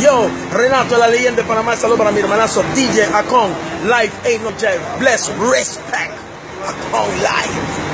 Yo, Renato, la leyenda de Panamá, saludo para mi hermanazo DJ Akon Life ain't no joke. Bless, respect. Akon Life.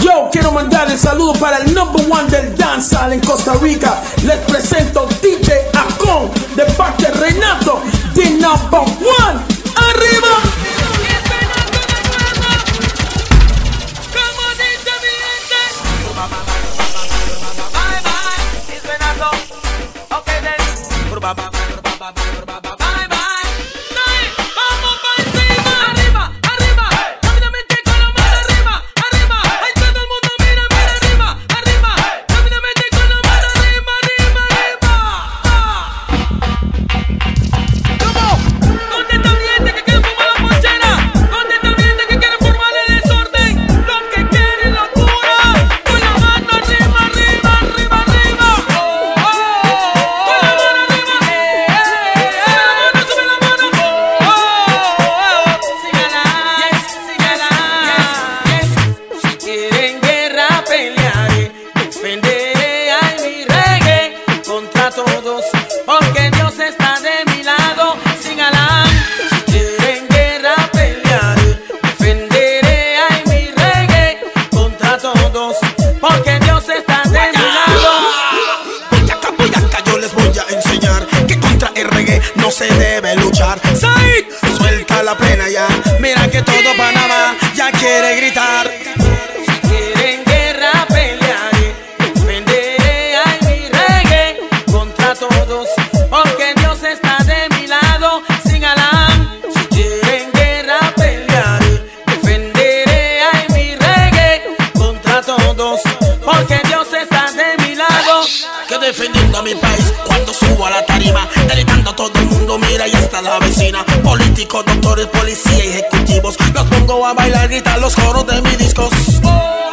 Yo quiero mandar el saludo para el number one del danzal en Costa Rica. Les presento DJ Akon de parte de Renato, the number one. ¡Arriba! familia y la vecina. Políticos, doctores, policía, ejecutivos. Los pongo a bailar, gritar los coros de mis discos. Oh.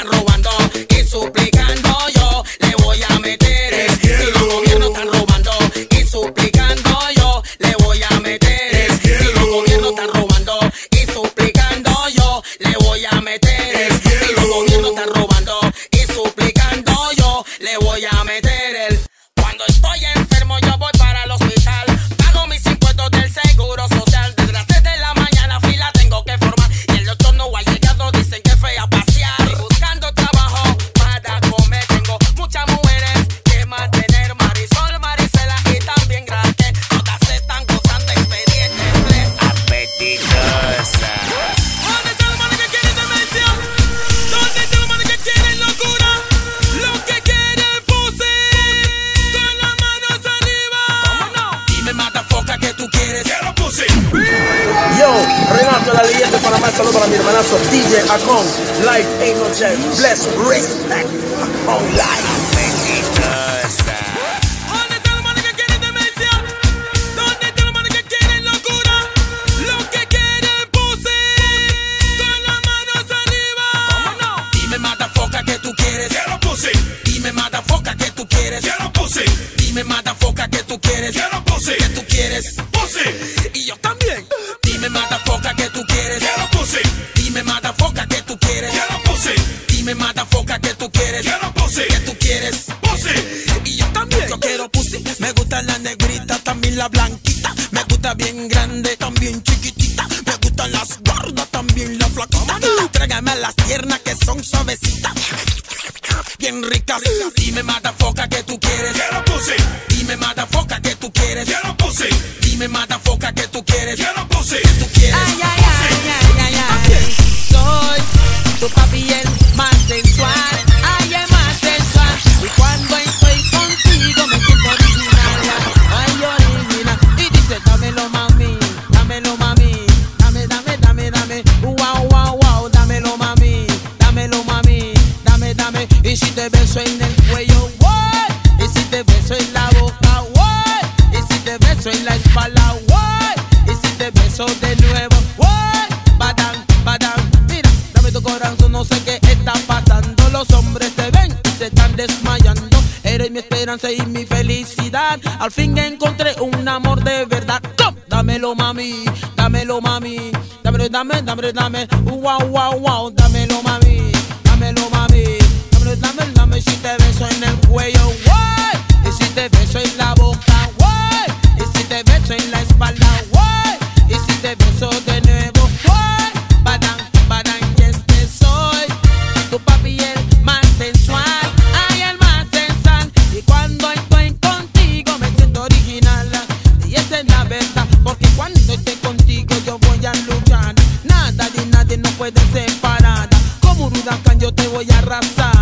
arroba Yo La línea de Panamá solo para mi hermanazo DJ Macon Life, Innoche, Bless, Respect Online. ¿Dónde está el manos que quieren demencia? ¿Dónde está el manos que quieren locura? Lo que quieren pussy. Con la mano saliva. Dime, mata foca, que tú quieres. Quiero pusi. Dime, mata foca, que tú quieres. Quiero pussy. Dime, mata foca, que tú quieres. Quiero pusi. Dime, mata foca, que tú quieres. Quiero pussy. Que tú quieres. Pusi. Dime, matafoca, ¿qué tú quieres? Quiero pussy. ¿Qué tú quieres? Pussy. Y yo también. Yo quiero pussy. Me gusta la negrita, también la blanquita. Me gusta bien grande, también chiquitita. Me gustan las gordas, también las flaquitas. Tráigame las tiernas que son suavecitas. Bien ricas. Dime, matafoca, ¿qué tú quieres? Quiero pussy. Dime, matafoca, ¿qué tú quieres? Quiero pussy. Dime, matafoca, ¿qué tú quieres? Quiero pussy. ¿Qué tú quieres? Ay, ay, ay, ay, te beso en el cuello, what? Y si te beso en la boca, what? Y si te beso en la espalda, what? Y si te beso de nuevo, what? Badán, badán, mira, dame tu corazón, no sé qué está pasando. Los hombres te ven y se están desmayando. Eres mi esperanza y mi felicidad. Al fin encontré un amor de verdad. Come, Dámelo, mami, dámelo, mami. Dámelo, dame, dámelo, dame. Wow, wow, wow, dámelo, mami. Dame. Si te beso en el cuello, what? Y si te beso en la boca, what? Y si te beso en la espalda, what? Y si te beso de nuevo, what? Badán, badán, y este soy tu papi el más sensual, ay el más sensual. Y cuando estoy contigo me siento original. Y esa es la verdad, porque cuando estoy contigo yo voy a luchar. Nada ni nadie nos puede separar. Como un huracán yo te voy a arrasar.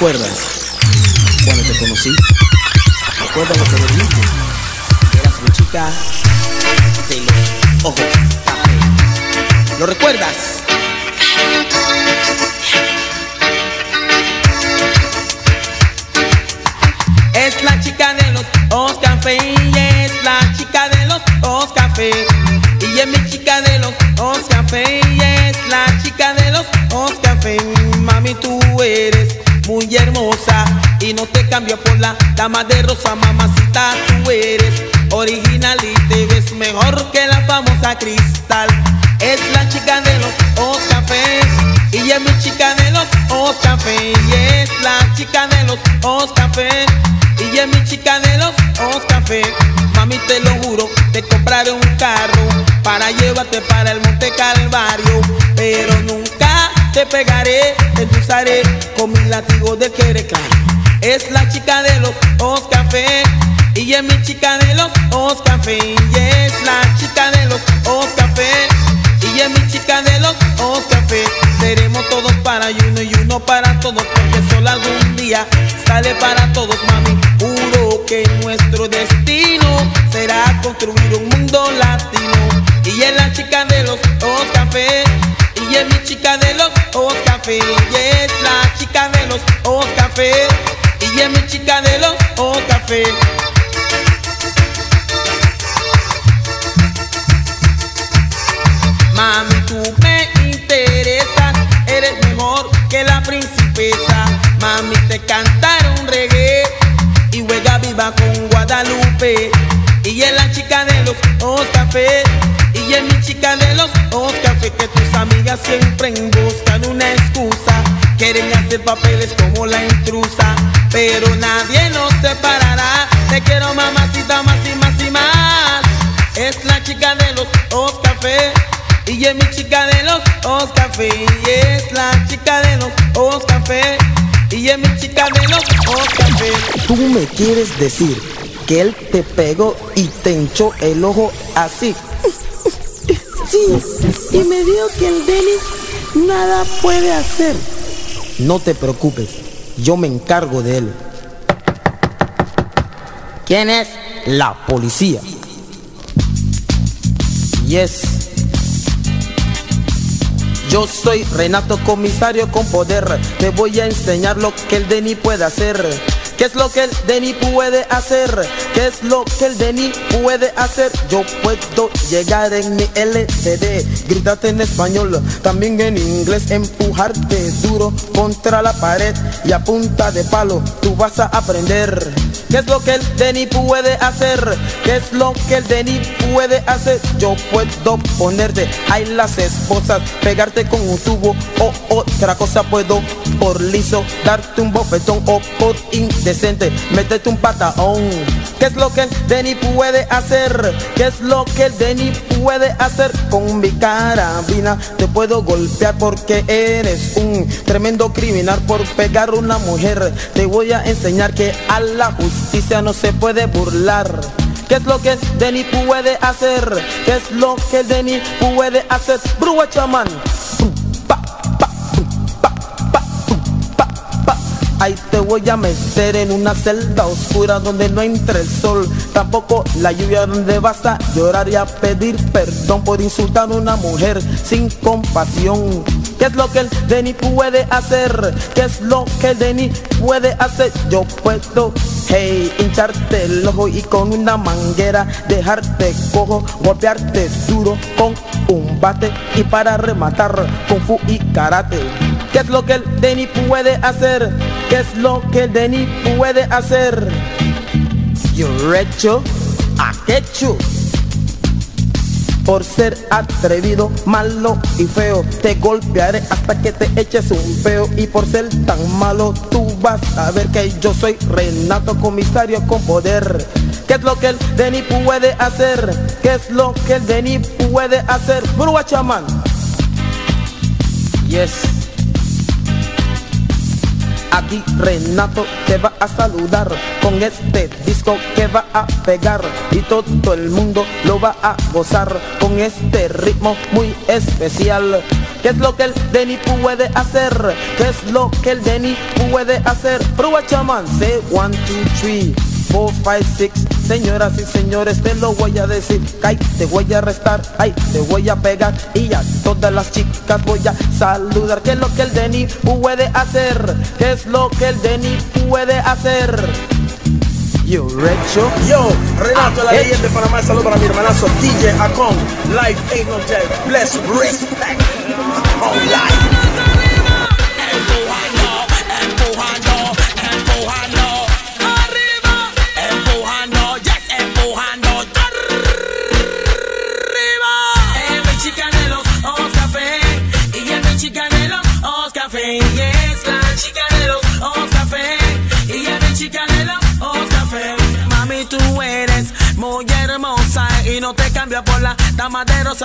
¿Recuerdas cuando te conocí? ¿Recuerdas lo que me dijiste? Eras mi chica de los ojos café. ¿Lo recuerdas? Es la chica de los ojos café es la chica de los ojos café. Y es mi chica de los ojos café es la chica de los ojos café. Mami, tú eres muy hermosa y no te cambio por la dama de rosa, mamacita. Tú eres original y te ves mejor que la famosa cristal. Es la chica de los ojos y es mi chica de los ojos y es la chica de los ojos café y es mi chica de los ojos. Mami, te lo juro, te compraré un carro para llevarte para el Monte Calvario. Pero nunca te pegaré, te endulzaré con mi látigo de querer claro. Es la chica de los ojos y es mi chica de los ojos y es la chica de los ojos café y es mi chica de los ojos. Seremos todos para uno y uno para todos porque solo algún día sale para todos, mami. Juro que nuestro destino será construir un mundo latino y es la chica de los ojos. Y es mi chica de los ojos café es la chica de los ojos café es mi chica de los ojos café Mami, tú me interesas, eres mejor que la princesa. Mami, te cantaron reggae y juega viva con Guadalupe. Y es la chica de los ojos café. Y es mi chica de los ojos café que tus amigas siempre una excusa. Hacer papeles como la intrusa, pero nadie nos separará. Te quiero mamacita más y más y más. Es la chica de los ojos café. Y es mi chica de los ojos café Y es la chica de los ojos café Y es mi chica de los ojos café Tú me quieres decir que él te pegó y te hinchó el ojo así. Sí, y me dijo que el Denis nada puede hacer. No te preocupes, yo me encargo de él. ¿Quién es? La policía. Yes. Yo soy Renato Comisario con poder. Te voy a enseñar lo que el Denny puede hacer. ¿Qué es lo que el Denny puede hacer? ¿Qué es lo que el Denny puede hacer? Yo puedo llegar en mi LCD, gritarte en español, también en inglés, empujarte duro contra la pared y a punta de palo tú vas a aprender. ¿Qué es lo que el Denny puede hacer? ¿Qué es lo que el Denny puede hacer? Yo puedo ponerte ahí las esposas, pegarte con un tubo o otra cosa puedo por liso, darte un bofetón o por indecente, meterte un patadón. ¿Qué es lo que Denny puede hacer? ¿Qué es lo que Denny puede hacer? Con mi carabina te puedo golpear porque eres un tremendo criminal por pegar una mujer. Te voy a enseñar que a la justicia no se puede burlar. ¿Qué es lo que Denny puede hacer? ¿Qué es lo que Denny puede hacer? Brua chamán. Ahí te voy a meter en una celda oscura donde no entre el sol, tampoco la lluvia donde vas a llorar y a pedir perdón por insultar a una mujer sin compasión. ¿Qué es lo que el Denny puede hacer? ¿Qué es lo que el Denny puede hacer? Yo puedo, hey, hincharte el ojo y con una manguera dejarte cojo, golpearte duro con un bate y para rematar con fu y karate. ¿Qué es lo que el Denny puede hacer? ¿Qué es lo que Denny puede hacer? Yo recho, aquecho. Por ser atrevido, malo y feo, te golpearé hasta que te eches un peo. Y por ser tan malo, tú vas a ver que yo soy Renato, comisario con poder. ¿Qué es lo que el puede hacer? ¿Qué es lo que el Denny puede hacer? Brua chamán. Yes. Aquí Renato te va a saludar con este disco que va a pegar y todo el mundo lo va a gozar con este ritmo muy especial. ¿Qué es lo que el Denny puede hacer? ¿Qué es lo que el Denny puede hacer? Prueba chamán, say one, two, three, four, five, six. Señoras y señores, te lo voy a decir. Ay, te voy a arrestar, ay, te voy a pegar. Y a todas las chicas voy a saludar. ¿Qué es lo que el Denny puede hacer? ¿Qué es lo que el Denny puede hacer? Yo, Recho. Yo, Renato, la Ah, leyenda de Panamá, saludo para mi hermanazo DJ Acon. Life ain't no jail. Bless, respect. Life.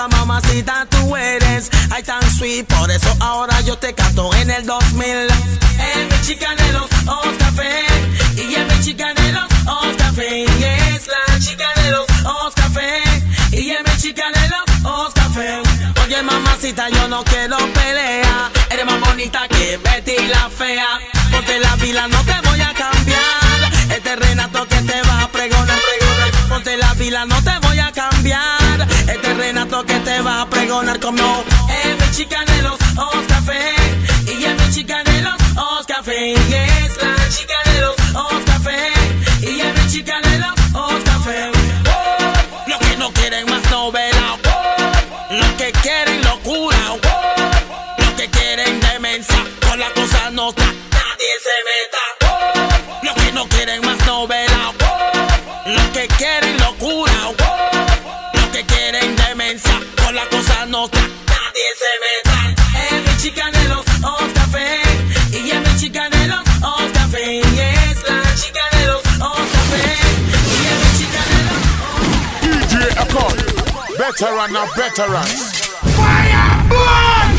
Mamacita, tú eres. Ay, tan sweet, por eso ahora yo te canto en el 2000. En mi chica de los café y mi chica de los ojos café. Y es la chica de los ojos café y mi chica de los ojos café. Oye, mamacita, yo no quiero pelea. Eres más bonita que Betty la fea. Ponte la pila, no te voy a cambiar. Este Renato que te va a pregonar. Ponte la pila, no te voy a. Este Renato que te va a pregonar como. Mi chica de los ojos y mi chica de los ojos café. Y es la chica demencia. Con la cosa no está. Nadie se meta. En mi chica de los ojos café y en mi chica de los ojos café. Y es la chica de los ojos café y en mi chica de los DJ Akon, veteran of veterans. Fire! Blood!